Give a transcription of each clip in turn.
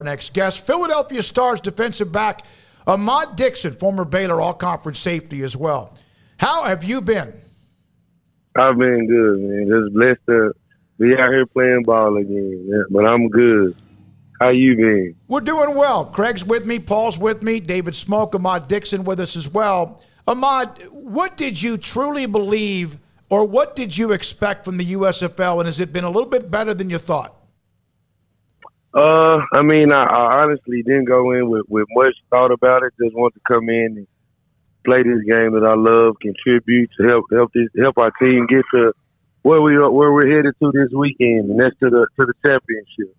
next guest, Philadelphia Stars defensive back Ahmad Dixon, former Baylor All Conference safety as well. How have you been? I've been good, man. Just blessed to be out here playing ball again, man. but I'm good. How you been? We're doing well. Craig's with me, Paul's with me, David Smoke, Ahmad Dixon with us as well. Ahmad, what did you truly believe or what did you expect from the USFL, and has it been a little bit better than you thought? Uh, I mean, I, I honestly didn't go in with, with much thought about it. Just want to come in and play this game that I love, contribute to help help this help our team get to where we are, where we're headed to this weekend, and that's to the to the championship.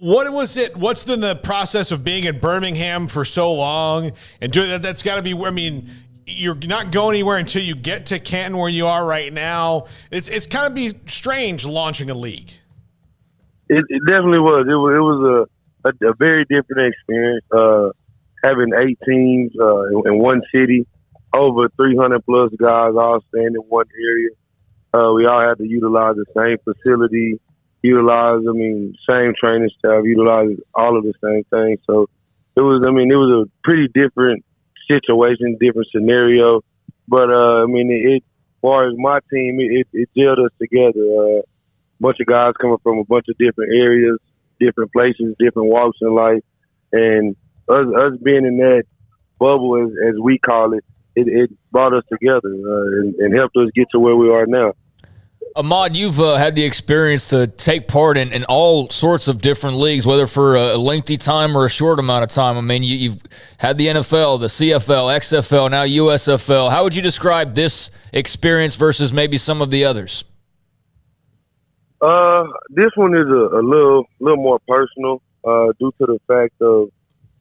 What was it? What's the, the process of being in Birmingham for so long and doing that? That's got to be. I mean, you're not going anywhere until you get to Canton, where you are right now. It's it's kind of be strange launching a league. It, it definitely was. It was it was a a, a very different experience. Uh, having eight teams uh, in, in, one city, over 300 plus guys all staying in one area. Uh, we all had to utilize the same facility, utilize, I mean, same training staff, utilize all of the same things. So it was, I mean, it was a pretty different situation, different scenario. But uh, I mean, it, as far as my team, it, it, it gelled us together. Bunch of guys coming from a bunch of different areas, different places, different walks in life, and us, us being in that bubble, as, as we call it, it, it brought us together uh, and, and helped us get to where we are now. Ahmad, you've uh, had the experience to take part in, in all sorts of different leagues, whether for a lengthy time or a short amount of time. I mean, you, have had the NFL, the CFL, XFL, now USFL. How would you describe this experience versus maybe some of the others? Uh, this one is a, a little, little more personal uh, due to the fact of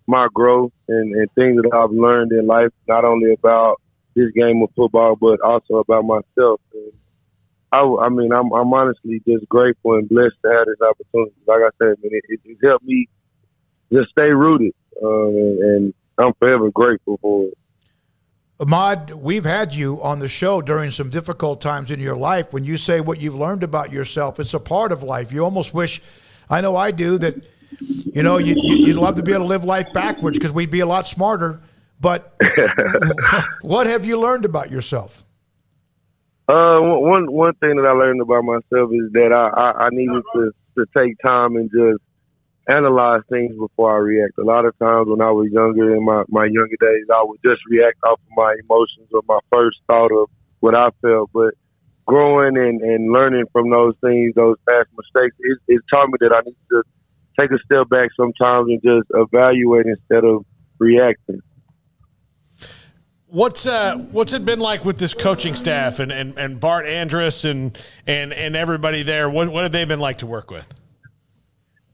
my growth and, and things that I've learned in life, not only about this game of football, but also about myself. And I, I mean, I'm, I'm honestly just grateful and blessed to have this opportunity. Like I said, it, it helped me just stay rooted, and, and I'm forever grateful for it. Ahmad, we've had you on the show during some difficult times in your life. When you say what you've learned about yourself, it's a part of life. You almost wish, I know I do, that you know you, would love to be able to live life backwards because we'd be a lot smarter. But what have you learned about yourself? Uh, one one thing that I learned about myself is that I, I, I needed to, to take time and just analyze things before I react. A lot of times when I was younger, in my, my younger days, I would just react off of my emotions or my first thought of what I felt. But growing and, and learning from those things, those past mistakes, it, it taught me that I need to take a step back sometimes and just evaluate instead of reacting. What's uh what's it been like with this coaching staff and, and, and Bart Andrus and, and and everybody there? What what have they been like to work with?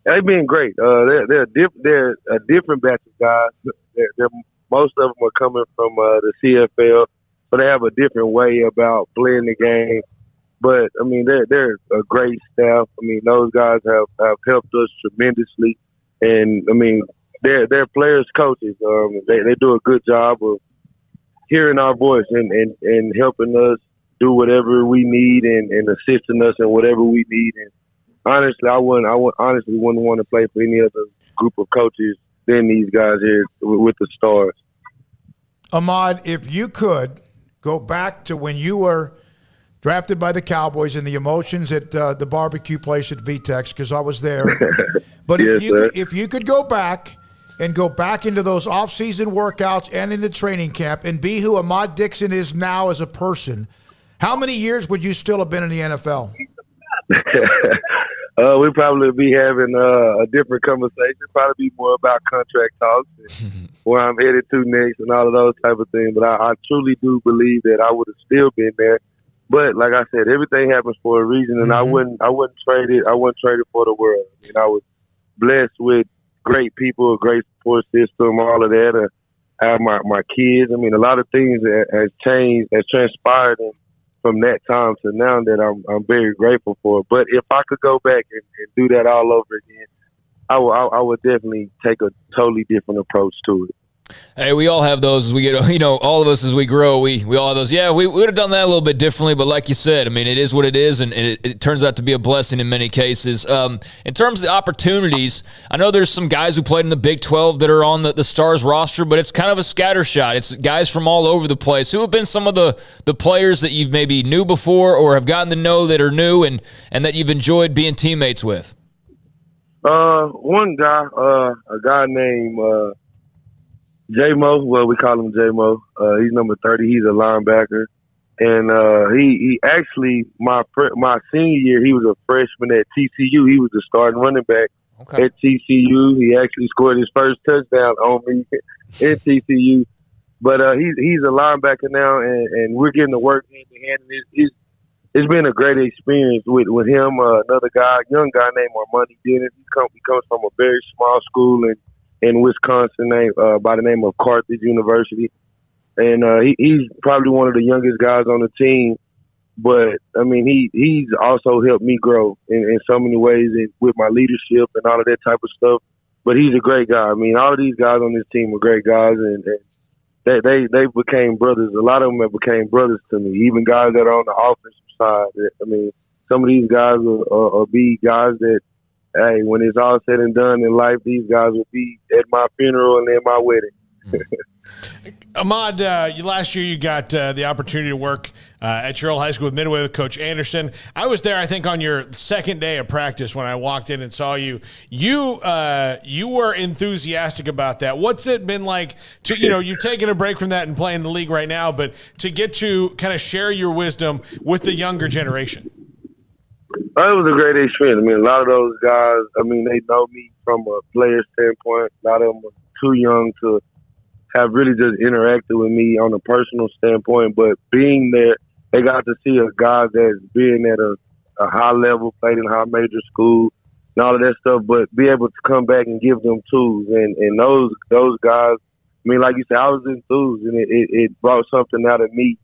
They've been great. Uh, they're they're, diff- they're a different batch of guys. They're, they're, most of them are coming from uh, the CFL, so they have a different way about playing the game. But I mean, they're they're a great staff. I mean, those guys have, have helped us tremendously, and I mean, they're they're players, coaches. Um, they they do a good job of hearing our voice and, and, and helping us do whatever we need and, and assisting us in whatever we need. And honestly, I wouldn't, I would honestly wouldn't want to play for any other group of coaches than these guys here with the Stars. Ahmad, if you could go back to when you were drafted by the Cowboys and the emotions at uh, the barbecue place at Vitek's, because I was there. But if you could, if you could go back and go back into those off-season workouts and into training camp and be who Ahmad Dixon is now as a person, how many years would you still have been in the NFL? uh, we'd probably be having uh, a different conversation. Probably be more about contract talks and where I'm headed to next and all of those type of things. But I, I truly do believe that I would have still been there. But like I said, everything happens for a reason, and mm-hmm. I wouldn't I wouldn't trade it. I wouldn't trade it for the world. I mean, I was blessed with great people, a great support system, all of that. Uh, I have my, my kids. I mean, a lot of things that has changed, has transpired and from that time to now that I'm, I'm very grateful for. But if I could go back and, and do that all over again, I will I would definitely take a totally different approach to it. Hey, we all have those as we get, you know, all of us as we grow, we, we all have those. Yeah, we would have done that a little bit differently, but like you said, I mean, it is what it is, and it, it turns out to be a blessing in many cases. Um, in terms of the opportunities, I know there's some guys who played in the Big 12 that are on the, the Stars roster, but it's kind of a scatter shot. It's guys from all over the place. Who have been some of the, the players that you've maybe knew before or have gotten to know that are new and, and that you've enjoyed being teammates with? Uh, one guy, uh, a guy named uh, J Mo, well, we call him J Mo. Uh, he's number thirty. He's a linebacker, and uh, he he actually my my senior year he was a freshman at TCU. He was the starting running back okay. at TCU. He actually scored his first touchdown on me at TCU. But uh, he's he's a linebacker now, and, and we're getting to work hand in hand. And it's, it's, it's been a great experience with with him. Uh, another guy, young guy named Armani Dennis. He comes he comes from a very small school and in Wisconsin name, uh, by the name of Carthage University. And uh, he, he's probably one of the youngest guys on the team. But I mean, he he's also helped me grow in, in so many ways and with my leadership and all of that type of stuff. But he's a great guy. I mean, all of these guys on this team are great guys, and, and they they they became brothers. A lot of them have became brothers to me. Even guys that are on the offensive side. I mean, some of these guys will, will, will be guys that hey, when it's all said and done in life, these guys will be at my funeral and at my wedding. Ahmad, uh, last year you got uh, the opportunity to work uh, at your old high school with Midway with Coach Anderson. I was there, I think, on your second day of practice when I walked in and saw you. You uh, you were enthusiastic about that. What's it been like to you know you've taken a break from that and playing the league right now, but to get to kind of share your wisdom with the younger generation? It was a great experience. I mean, a lot of those guys, I mean, they know me from a player standpoint. A lot of them are too young to have really just interacted with me on a personal standpoint. But being there, they got to see a guy that's been at a, a high level, played in high major school, and all of that stuff. But be able to come back and give them tools, and and those those guys. I mean, like you said, I was enthused, and it, it, it brought something out of me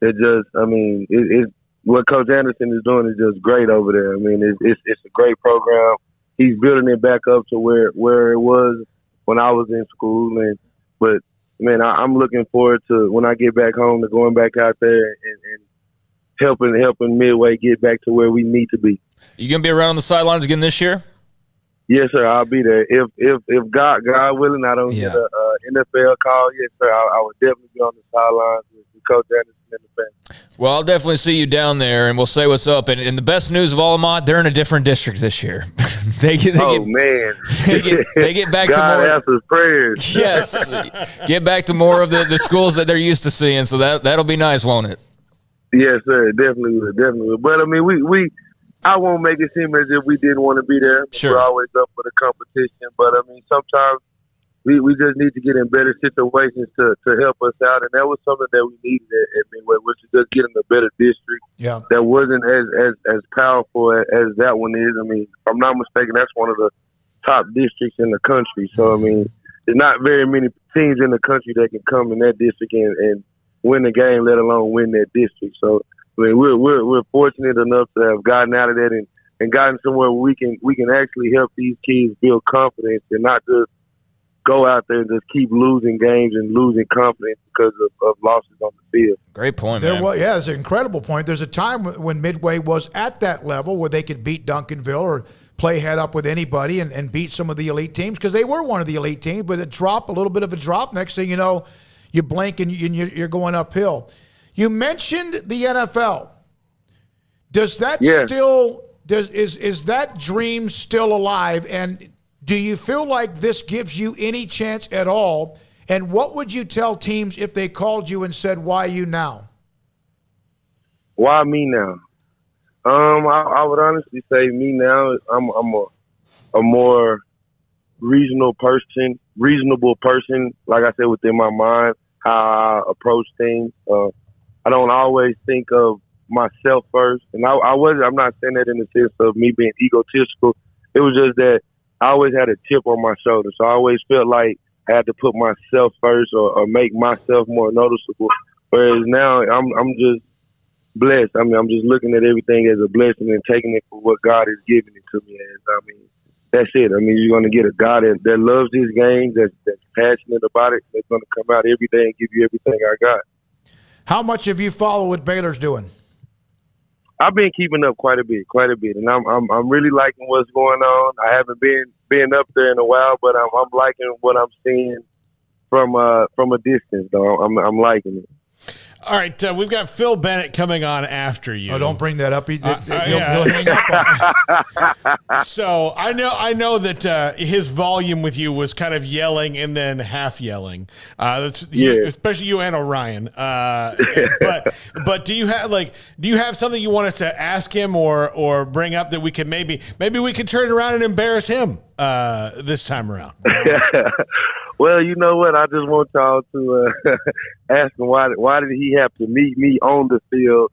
that just, I mean, it, it what Coach Anderson is doing is just great over there. I mean, it's, it's, it's a great program. He's building it back up to where where it was when I was in school, and but man, I, am looking forward to when I get back home to going back out there and, and helping helping Midway get back to where we need to be. You gonna be around on the sidelines again this year? Yes, sir. I'll be there. If if if God God willing, I don't yeah. get a uh, NFL call. Yes, sir. I, I would definitely be on the sidelines with, with Coach Anderson and the fans. Well, I'll definitely see you down there, and we'll say what's up. And, and the best news of all, Ahmad, they're in a different district this year. they get, they oh get, man, they get, they get back to more. answers prayers. yes, get back to more of the, the schools that they're used to seeing. So that that'll be nice, won't it? Yes, sir. Definitely, definitely. But I mean, we we I won't make it seem as if we didn't want to be there. Sure. We're always up for the competition, but I mean, sometimes we, we just need to get in better situations to, to help us out, and that was something that we needed at, at Midway, which is just getting a better district. Yeah. That wasn't as as as powerful as that one is. I mean, if I'm not mistaken, that's one of the top districts in the country. So I mean, there's not very many teams in the country that can come in that district and, and win the game, let alone win that district. So I mean, we're we're we're fortunate enough to have gotten out of that and, and gotten somewhere where we can we can actually help these kids build confidence and not just go out there and just keep losing games and losing confidence because of, of losses on the field. Great point, there man. Was, yeah, it's an incredible point. There's a time when Midway was at that level where they could beat Duncanville or play head up with anybody and, and beat some of the elite teams because they were one of the elite teams, but it dropped a little bit of a drop. Next thing you know, you blink and you're going uphill. You mentioned the NFL. Does that yeah. still does is is that dream still alive? And do you feel like this gives you any chance at all? And what would you tell teams if they called you and said, "Why you now?" Why me now? Um, I, I would honestly say me now. I'm I'm a a more reasonable person, reasonable person. Like I said, within my mind, how I approach things. Uh, I don't always think of myself first, and I, I was I'm not saying that in the sense of me being egotistical. It was just that I always had a chip on my shoulder, so I always felt like I had to put myself first or, or make myself more noticeable. Whereas now I'm I'm just blessed. I mean, I'm just looking at everything as a blessing and taking it for what God is giving it to me as. I mean, that's it. I mean, you're going to get a God that, that loves his game, that's, that's passionate about it. They're going to come out every day and give you everything I got. How much have you followed what Baylor's doing? I've been keeping up quite a bit, quite a bit, and I'm I'm, I'm really liking what's going on. I haven't been been up there in a while, but I'm I'm liking what I'm seeing from uh from a distance. Though I'm I'm liking it. All right, uh, we've got Phil Bennett coming on after you. Oh, don't bring that up. He, Uh, he'll, uh, he'll hang up. So I know I know that uh, his volume with you was kind of yelling and then half yelling. Uh, that's, Yeah. especially you and Orion. Uh, but but do you have like do you have something you want us to ask him or or bring up that we can maybe maybe we can turn around and embarrass him uh, this time around? well, you know what? I just want y'all to uh, ask him why why did he have to meet me on the field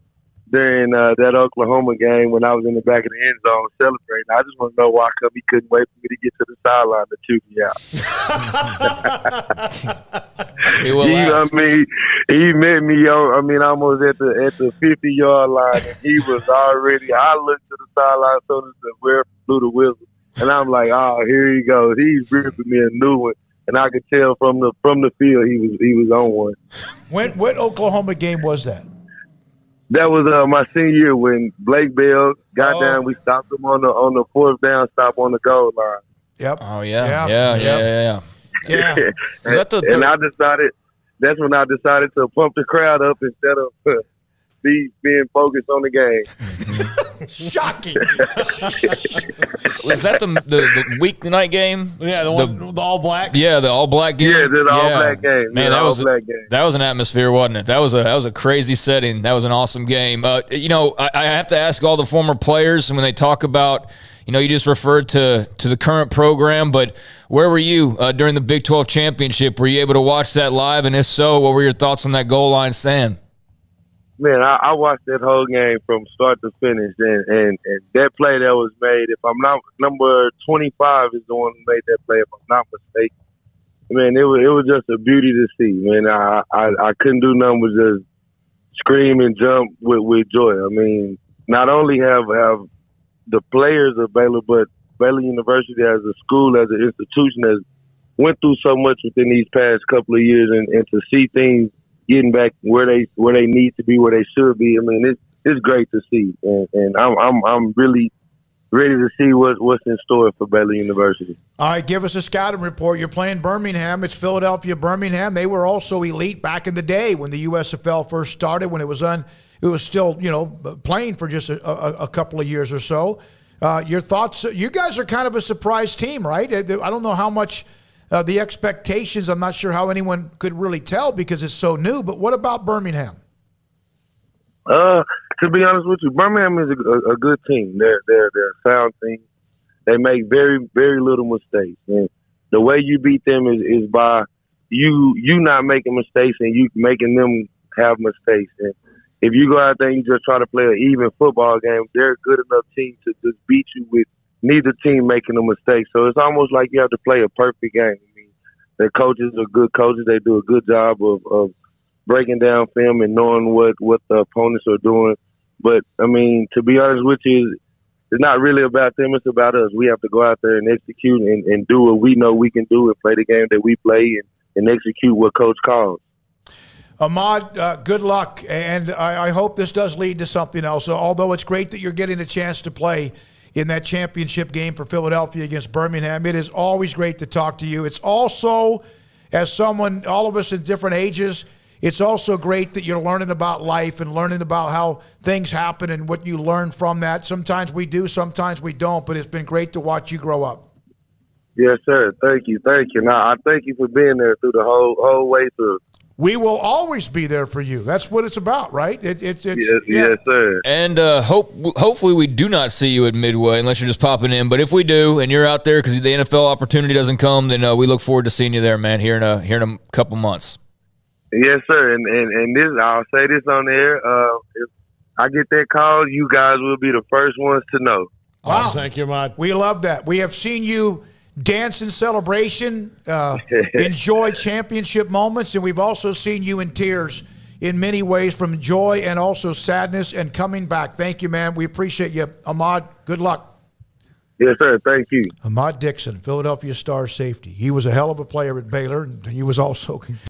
during uh, that Oklahoma game when I was in the back of the end zone celebrating? I just want to know why come he couldn't wait for me to get to the sideline to chew me out. He will He, I ask. mean, he met me on. I mean, almost at the at the fifty yard line, and he was already. I looked to the sideline so as the ref blew the whistle, and I'm like, oh, here he goes. He's ripping me a new one, and I could tell from the from the field he was he was on one. when what Oklahoma game was that? That was uh, my senior year when Blake Bell got Oh. down. We stopped him on the on the fourth down stop on the goal line. Yep. Oh yeah, Yeah, yeah, yeah, yeah. yeah. yeah. Yeah. Is that the- and I decided that's when I decided to pump the crowd up instead of uh, be being focused on the game. Shocking. Was that the the, the weeknight game? Yeah, the one the, All Blacks. Yeah, the all black game. Yeah, the all-black game. Man, that was all-black game. that was an atmosphere, wasn't it? That was a that was a crazy setting. That was an awesome game. Uh, you know, I, I have to ask all the former players and when they talk about. You know, you just referred to to the current program, but where were you uh, during the Big Twelve championship? Were you able to watch that live? And if so, what were your thoughts on that goal line stand? Man, I, I watched that whole game from start to finish, and, and, and that play that was made. If I'm not number 25 is the one who made that play. If I'm not mistaken, man, it was it was just a beauty to see. Man, I I, I couldn't do nothing but just scream and jump with, with joy. I mean, not only have have the players of Baylor, but Baylor University as a school, as an institution, has went through so much within these past couple of years, and, and to see things getting back where they where they need to be, where they should be. I mean, it's it's great to see, and, and I'm I'm I'm really ready to see what what's in store for Baylor University. All right, give us a scouting report. You're playing Birmingham. It's Philadelphia, Birmingham. They were also elite back in the day when the USFL first started. When it was on, it was still you know playing for just a, a, a couple of years or so. Uh, your thoughts? You guys are kind of a surprise team, right? I don't know how much uh, the expectations. I'm not sure how anyone could really tell because it's so new. But what about Birmingham? Uh, to be honest with you, Birmingham is a, a good team. They're they're they're a sound team. They make very very little mistakes, and the way you beat them is, is by you you not making mistakes and you making them have mistakes. And if you go out there and you just try to play an even football game, they're a good enough team to just beat you with neither team making a mistake. So it's almost like you have to play a perfect game. I mean, their coaches are good coaches. They do a good job of, of breaking down film and knowing what, what the opponents are doing. But, I mean, to be honest with you, it's not really about them. It's about us. We have to go out there and execute and, and do what we know we can do and play the game that we play and, and execute what coach calls. Ahmad, uh, good luck, and I, I hope this does lead to something else. Although it's great that you're getting a chance to play in that championship game for Philadelphia against Birmingham, it is always great to talk to you. It's also, as someone, all of us in different ages, it's also great that you're learning about life and learning about how things happen and what you learn from that. Sometimes we do, sometimes we don't, but it's been great to watch you grow up. Yes, sir. Thank you. Thank you. Now, I thank you for being there through the whole whole way through. We will always be there for you. That's what it's about, right? It, it, it's, Yes, yeah. yes, sir. And uh, hope hopefully we do not see you at Midway unless you're just popping in. But if we do, and you're out there because the NFL opportunity doesn't come, then uh, we look forward to seeing you there, man. Here in a here in a couple months. Yes, sir. And and, and this, I'll say this on the air. Uh, if I get that call, you guys will be the first ones to know. Wow. Thank you, Ahmad. We love that. We have seen you dance in celebration, uh, enjoy championship moments, and we've also seen you in tears in many ways from joy and also sadness and coming back. Thank you, man. We appreciate you. Ahmad, good luck. Yes, sir. Thank you. Ahmad Dixon, Philadelphia Star safety. He was a hell of a player at Baylor, and he was also